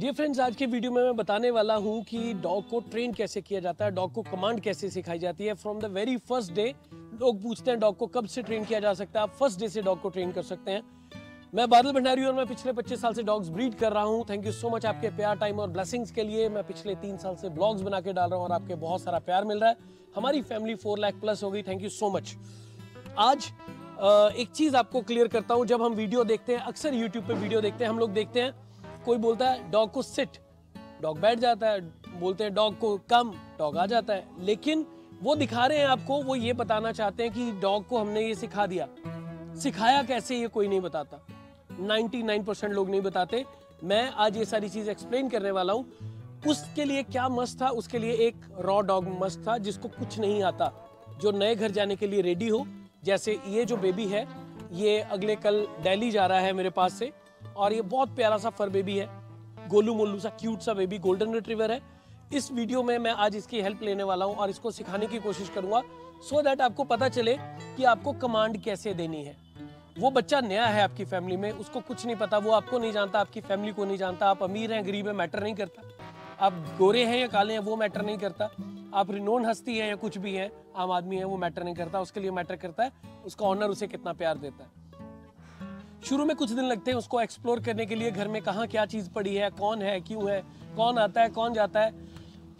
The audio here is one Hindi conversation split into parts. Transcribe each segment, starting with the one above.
डियर फ्रेंड्स आज के वीडियो में मैं बताने वाला हूँ कि डॉग को ट्रेन कैसे किया जाता है डॉग को कमांड कैसे सिखाई जाती है। From the very first day लोग पूछते हैं डॉग को कब से ट्रेन किया जा सकता है। आप फ़र्स्ट डे से डॉग को ट्रेन कर सकते हैं। मैं बादल भंडारी और मैं पिछले 25 साल से डॉग्स ब्रीड कर रहा हूँ। थैंक यू सो मच आपके प्यार टाइम और ब्लेसिंग्स के लिए। मैं पिछले तीन साल से ब्लॉग्स बना के डाल रहा हूँ और आपके बहुत सारा प्यार मिल रहा है। हमारी फैमिली फोर लाख प्लस हो गई। थैंक यू सो मच आज एक चीज़ आपको क्लियर करता हूँ। जब हम वीडियो देखते हैं, अक्सर यूट्यूब पर वीडियो देखते हैं, हम लोग देखते हैं कोई बोलता है डॉग को सिट डॉग बैठ जाता है, बोलते हैं डॉग को कम. डॉग आ जाता है। लेकिन वो दिखा रहे हैं आपको, वो ये बताना चाहते हैं कि डॉग को हमने ये सिखा दिया। सिखाया कैसे, ये कोई नहीं बताता। 99 परसेंट लोग नहीं बताते। मैं आज ये सारी चीज़ एक्सप्लेन करने वाला हूँ। उसके लिए क्या मस्त था? उसके लिए एक रॉ डॉग मस्त था, जिसको कुछ नहीं आता। जो नए घर जाने के लिए रेडी हो, जैसे ये जो बेबी है, ये अगले कल दिल्ली जा रहा है मेरे पास से। और ये बहुत प्यारा सा फर बेबी है। गोलू मोलू सा क्यूट सा बेबी गोल्डन रिट्रीवर है। इस वीडियो में मैं आज इसकी हेल्प लेने वाला हूँ और इसको सिखाने की कोशिश करूँगा सो so दैट आपको पता चले कि आपको कमांड कैसे देनी है। वो बच्चा नया है आपकी फैमिली में, उसको कुछ नहीं पता, वो आपको नहीं जानता, आपकी फैमिली को नहीं जानता, आप अमीर हैं, गरीब हैं मैटर नहीं करता। आप गोरे हैं या काले हैं, वो मैटर नहीं करता। आप रिनोन हस्ती हैं या कुछ भी हैं, आम आदमी है, वो मैटर नहीं करता, उसके लिए मैटर करता है, उसका ऑनर उसे कितना प्यार देता है। शुरू में कुछ दिन लगते हैं उसको एक्सप्लोर करने के लिए घर में कहाँ क्या चीज़ पड़ी है, कौन है, क्यों है, कौन आता है, कौन जाता है,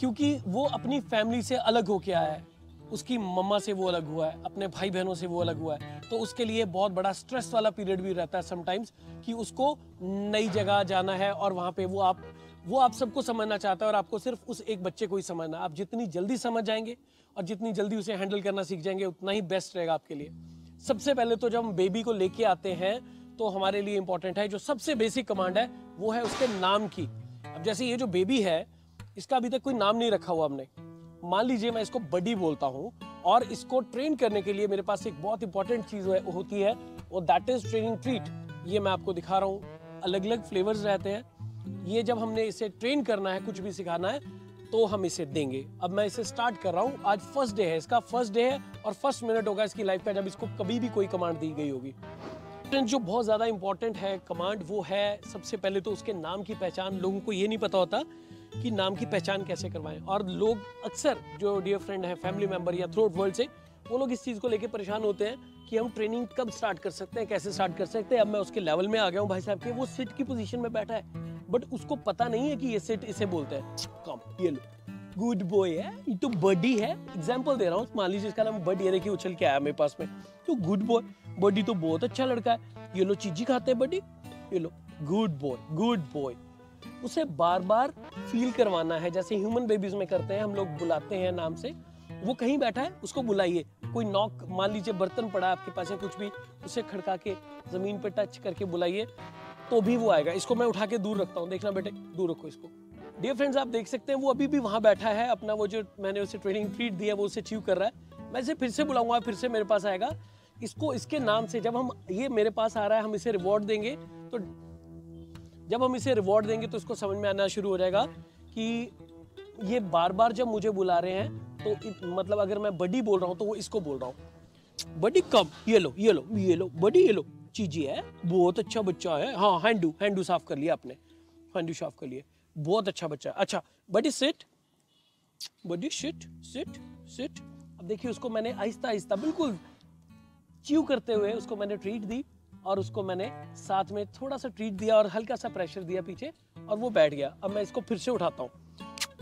क्योंकि वो अपनी फैमिली से अलग होके आया है। उसकी मम्मा से वो अलग हुआ है, अपने भाई बहनों से वो अलग हुआ है। तो उसके लिए बहुत बड़ा स्ट्रेस वाला पीरियड भी रहता है समटाइम्स कि उसको नई जगह जाना है और वहाँ पे वो आप वो आप सबको समझना चाहता है और आपको सिर्फ़ उस एक बच्चे को ही समझना आप जितनी जल्दी समझ जाएँगे और जितनी जल्दी उसे हैंडल करना सीख जाएँगे, उतना ही बेस्ट रहेगा आपके लिए। सबसे पहले तो जब हम बेबी को लेके आते हैं तो हमारे लिए इंपॉर्टेंट है। जो सबसे बेसिक कमांड है, वो है उसके नाम की। अब जैसे ये जो बेबी है, इसका अभी तक कोई नाम नहीं रखा हुआ हमने। मान लीजिए मैं इसको बडी बोलता हूँ, और इसको ट्रेन करने के लिए मेरे पास एक बहुत इंपॉर्टेंट चीज़ होती है, वो दैट इज़ ट्रेनिंग ट्रीट ये मैं आपको दिखा रहा हूँ। अलग अलग फ्लेवर्स रहते हैं। ये जब हमने इसे ट्रेन करना है, कुछ भी सिखाना है तो हम इसे देंगे। अब मैं इसे स्टार्ट कर रहा हूँ। आज फ़र्स्ट डे है, इसका फ़र्स्ट डे है, और फ़र्स्ट मिनट होगा इसकी लाइफ का, जब इसको कभी भी कोई कमांड दी गई होगी। जो बहुत ज़्यादा इंपॉर्टेंट है कमांड वो है, सबसे पहले तो उसके नाम की पहचान लोगों को ये नहीं पता होता कि नाम की पहचान कैसे करवाएँ। और लोग अक्सर जो डियर फ्रेंड है फैमिली मेंबर या थ्रू वर्ल्ड से, वो लोग इस चीज़ को लेकर परेशान होते हैं कि हम ट्रेनिंग कब स्टार्ट कर सकते हैं, कैसे स्टार्ट कर सकते हैं। अब मैं उसके लेवल में आ गया हूँ भाई साहब के, वो सिट की पोजीशन में बैठा है। बट उसको पता नहीं है कि ये सिट इसे बोलते हैं। कम ये लो। गुड बॉय है, ये तो बडी है। एग्ज़ाम्पल दे रहा हूँ, मान लीजिए इसका नाम बडी है, देखिए उछल के आया मेरे पास में। तो गुड बॉय बडी तो बहुत अच्छा लड़का है। ये लो चीजी खाते हैं बडी ये लो गुड बॉय गुड बॉय उसे बार बार फील करवाना है, जैसे ह्यूमन बेबीज में करते हैं, हम लोग बुलाते हैं नाम से। वो कहीं बैठा है, उसको बुलाइए। कोई नॉक मान लीजिए बर्तन पड़ा आपके पास है कुछ भी, उसे खड़का के ज़मीन पे टच करके बुलाइए तो भी वो आएगा। इसको मैं उठा के दूर रखता हूँ, देखना बेटे, दूर रखो इसको। डियर फ्रेंड्स आप देख सकते हैं वो अभी भी वहाँ बैठा है अपना वो जो मैंने उसे ट्रेनिंग ट्रीट दिया वो उसे अचीव कर रहा है। मैं इसे फिर से बुलाऊँगा फिर से मेरे पास आएगा। इसको इसके नाम से जब हम ये मेरे पास आ रहा है हम इसे रिवॉर्ड देंगे तो जब हम इसे रिवॉर्ड देंगे तो इसको समझ में आना शुरू हो जाएगा कि ये बार बार जब मुझे बुला रहे हैं तो इत, मतलब अगर मैं बडी बोल रहा हूँ तो वो इसको बोल रहा हूँ। बडी कम ये लो ये लो ये लो बडी ये लो चीजी है बहुत अच्छा बच्चा है। हाँ हैंडू हैंडू साफ़ कर लिया आपने हैंडू साफ़ कर लिया बहुत अच्छा बच्चा अच्छा buddy sit buddy sit sit sit अब देखिए, उसको मैंने आहिस्ता आहिस्ता, बिल्कुल च्यू करते हुए उसको मैंने ट्रीट दी और उसको मैंने साथ में थोड़ा सा ट्रीट दिया और हल्का सा प्रेशर दिया पीछे और वो बैठ गया। अब मैं इसको फिर से उठाता हूँ।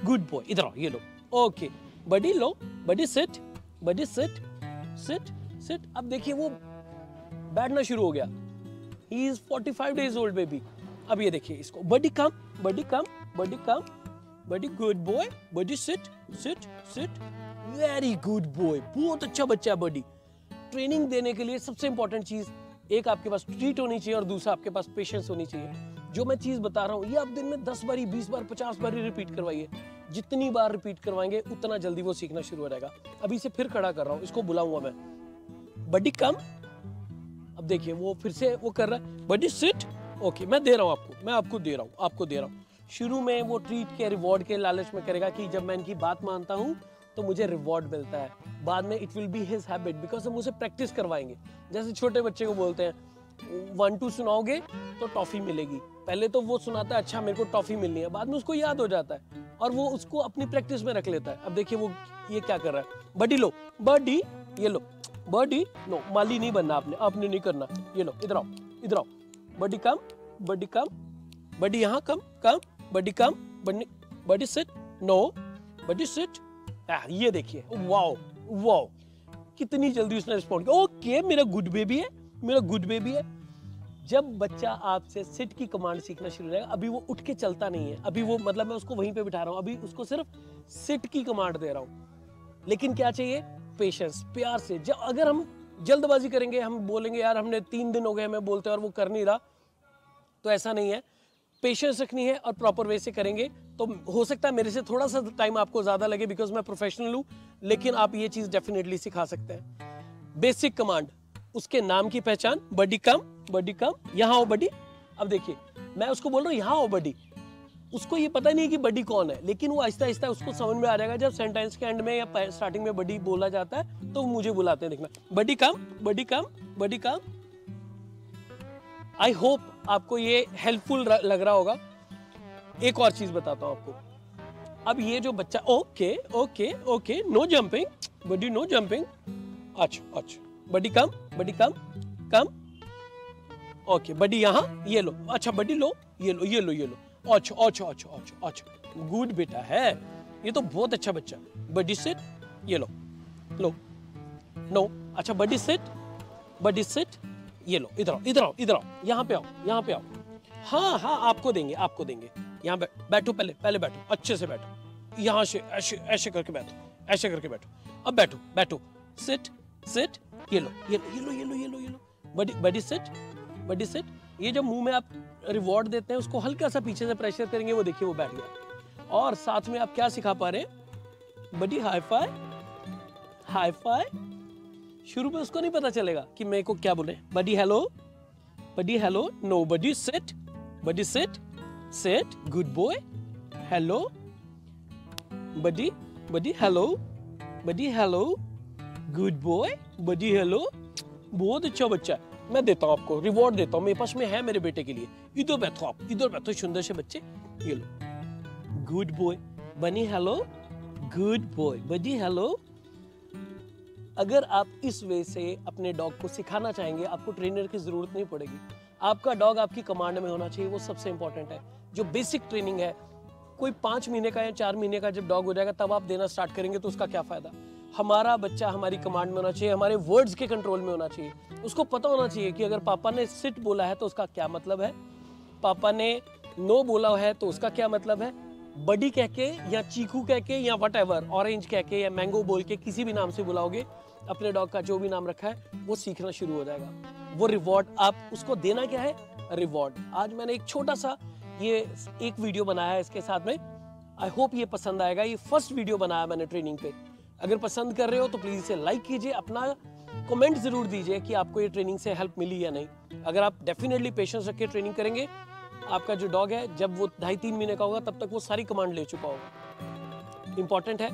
गुड बॉय इधर आओ, ये लो। ओके बडी लो। Buddy sit buddy sit sit sit अब देखिए, वो बैठना शुरू हो गया। He is 45 days old baby अब ये देखिए, इसको। Buddy come buddy come buddy come buddy good boy buddy sit sit sit very good boy बहुत अच्छा बच्चा है बडी ट्रेनिंग देने के लिए सबसे इंपॉर्टेंट चीज़, एक आपके पास ट्रीट होनी चाहिए और दूसरा आपके पास पेशेंस होनी चाहिए। जो मैं चीज़ बता रहा हूँ, ये आप दिन में दस बारी, बीस बार, पचास बार रिपीट करवाइए। जितनी बार रिपीट करवाएँगे, उतना जल्दी वो सीखना शुरू हो जाएगा। अभी इसे फिर खड़ा कर रहा हूँ, इसको बुलाऊँगा मैं। बडी कम अब देखिए, वो फिर से वो कर रहा है। बडी सिट ओके मैं दे रहा हूँ आपको, मैं आपको दे रहा हूँ, आपको दे रहा हूँ। शुरू में वो ट्रीट के रिवॉर्ड के लालच में करेगा कि जब मैं इनकी बात मानता हूँ तो मुझे रिवॉर्ड मिलता है। बाद में it will be his habit because हम उसे प्रैक्टिस करवाएँगे। जैसे छोटे बच्चे को बोलते हैं वन टू सुनाओगे तो टॉफी मिलेगी। पहले तो वो सुनाता है अच्छा मेरे को टॉफी मिलनी है। बाद में उसको याद हो जाता है और वो उसको अपनी प्रैक्टिस में रख लेता है। अब देखिए वो ये क्या कर रहा है। बडी लो बडी ये लो बडी नो माली नहीं बनना आपने आपने नहीं करना। ये लो, इधर आओ इधर आओ। बडी कम बडी कम बडी यहाँ come come buddy come buddy sit no buddy sit ये देखिए वाओ वाओ कितनी जल्दी उसने रिस्पॉन्ड किया। ओके मेरा गुड बेबी है, मेरा गुड बेबी है। जब बच्चा आपसे सिट की कमांड सीखना शुरू करेगा, अभी वो उठ के चलता नहीं है। अभी वो मतलब मैं उसको वहीं पे बिठा रहा हूँ, अभी उसको सिर्फ़ सिट की कमांड दे रहा हूँ। लेकिन क्या चाहिए? पेशेंस प्यार से। जब अगर हम जल्दबाजी करेंगे, हम बोलेंगे, यार, हमने तीन दिन हो गए, हमें बोलते और वो कर नहीं रहा तो ऐसा नहीं है। पेशेंस रखनी है और प्रॉपर वे से करेंगे। तो हो सकता है मेरे से थोड़ा सा टाइम आपको ज़्यादा लगे बिकॉज़ मैं प्रोफेशनल हूँ, लेकिन आप ये चीज़ डेफिनेटली सिखा सकते हैं। बेसिक कमांड उसके नाम की पहचान बडी कम बडी कम यहाँ हो बडी अब देखिए, मैं उसको बोल रहा हूँ, यहाँ हो बडी उसको ये पता नहीं है कि बडी कौन है, लेकिन वो आहिस्ता आहिस्ता उसको समझ में आ जाएगा। जब सेंटेंस के एंड में या स्टार्टिंग में बडी बोला जाता है तो मुझे बुलाते हैं देखना। बडी come buddy come buddy come I hope आपको ये हेल्पफुल लग रहा होगा। एक और चीज़ बताता हूँ आपको। अब ये जो बच्चा okay okay okay no jumping buddy no jumping अच्छा अच्छा बडी कम बडी कम कम ओके बडी यहाँ, ये लो। अच्छा बडी लो, ये लो ये लो ये लो। अच्छा अच्छा अच्छा अच्छा अच्छा गुड बेटा है। ये तो बहुत अच्छा बच्चा। बडी सिट ये लो। लो। नो अच्छा बडी सिट बडी सिट ये लो, इधर आओ इधर आओ इधर आओ, यहाँ पे आओ, यहाँ पे आओ। हाँ हाँ आपको देंगे आपको देंगे। यहाँ बैठो पहले पहले बैठो, अच्छे से बैठो। यहाँ से, ऐसे ऐसे करके बैठो, ऐसे करके बैठो। अब बैठो बैठो। सिट सिट ये लो ये लो ये लो ये लो ये लो ये लो। बडी बडी सेट बडी सेट ये जब मुँह में आप रिवॉर्ड देते हैं, उसको हल्का सा पीछे से प्रेशर करेंगे, वो देखिए, वो बैठ गया। और साथ में आप क्या सिखा पा रहे हैं? Buddy high five high five शुरू में उसको नहीं पता चलेगा कि मेरे को क्या बोले। Buddy hello buddy hello no buddy set buddy set set good boy hello buddy buddy hello buddy hello good boy buddy hello बहुत अच्छा बच्चा है। मैं देता हूँ आपको रिवॉर्ड देता हूँ। मेरे पास में है मेरे बेटे के लिए। इधर बैठो आप, इधर बैठो सुंदर से बच्चे। ये लो। Good boy bunny hello good boy buddy hello अगर आप इस वे से अपने डॉग को सिखाना चाहेंगे, आपको ट्रेनर की ज़रूरत नहीं पड़ेगी। आपका डॉग आपकी कमांड में होना चाहिए, वो सबसे इंपॉर्टेंट है। जो बेसिक ट्रेनिंग है, कोई पाँच महीने का या चार महीने का जब डॉग हो जाएगा, तब आप देना स्टार्ट करेंगे तो उसका क्या फ़ायदा? हमारा बच्चा हमारी कमांड में होना चाहिए, हमारे वर्ड्स के कंट्रोल में होना चाहिए। उसको पता होना चाहिए कि अगर पापा ने सिट बोला है तो उसका क्या मतलब है? पापा ने नो बोला है तो उसका क्या मतलब है? बडी कह के या चीकू कह के या वट एवर ऑरेंज कह के या मैंगो बोल के किसी भी नाम से बुलाओगे, अपने डॉग का जो भी नाम रखा है, वो सीखना शुरू हो जाएगा। वो रिवॉर्ड आप उसको देना क्या है? रिवॉर्ड आज मैंने एक छोटा सा ये एक वीडियो बनाया है इसके साथ में। आई होप ये पसंद आएगा। ये फ़र्स्ट वीडियो बनाया मैंने ट्रेनिंग पे। अगर पसंद कर रहे हो तो प्लीज़ इसे लाइक कीजिए। अपना कमेंट ज़रूर दीजिए कि आपको ये ट्रेनिंग से हेल्प मिली या नहीं। अगर आप डेफिनेटली पेशेंस रख के ट्रेनिंग करेंगे आपका जो डॉग है, जब वो ढाई तीन महीने का होगा, तब तक वो सारी कमांड ले चुका होगा। इंपॉर्टेंट है,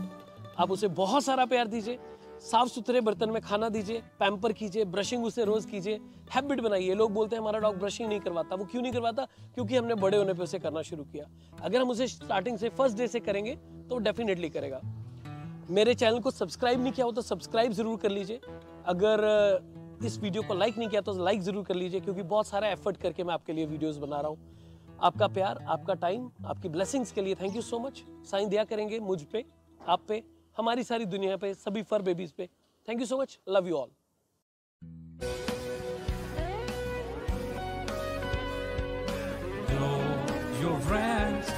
आप उसे बहुत सारा प्यार दीजिए साफ़ सुथरे बर्तन में खाना दीजिए पैम्पर कीजिए ब्रशिंग उसे रोज कीजिए हैबिट बनाइए। लोग बोलते हैं, हमारा डॉग ब्रशिंग नहीं करवाता। वो क्यों नहीं करवाता? क्योंकि हमने बड़े होने पे उसे करना शुरू किया। अगर हम उसे स्टार्टिंग से फ़र्स्ट डे से करेंगे तो डेफिनेटली करेगा। मेरे चैनल को सब्सक्राइब नहीं किया हो तो सब्सक्राइब ज़रूर कर लीजिए। अगर, इस वीडियो को लाइक नहीं किया तो लाइक ज़रूर कर लीजिए, क्योंकि बहुत सारा एफर्ट करके मैं आपके लिए वीडियोस बना रहा हूँ। आपका प्यार, आपका टाइम आपकी ब्लेसिंग्स के लिए thank you so much sign दिया करेंगे मुझ पे, आप पे, हमारी सारी दुनिया पे, सभी फर बेबीज पे. Thank you so much love you all your friends